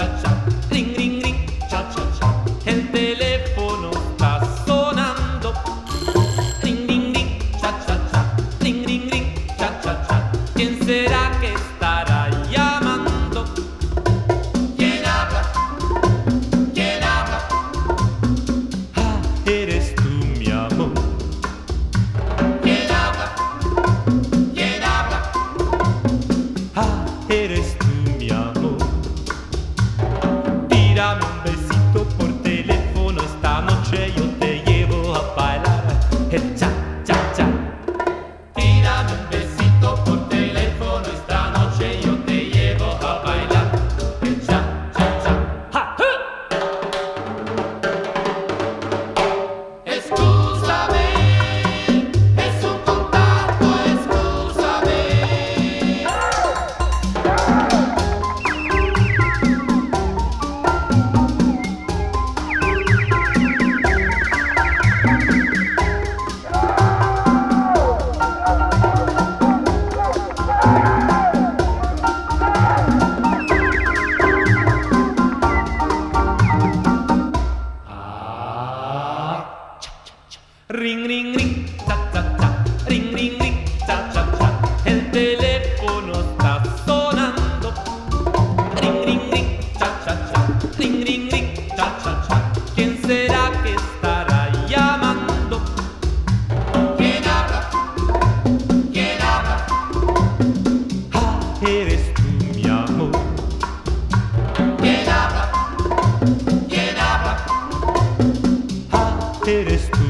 cha cha. será que estará llamando? ¿Quién habla? ¿Quién habla? Ah, eres tú, mi amor. ¿Quién habla? ¿Quién habla? Ah, eres tú.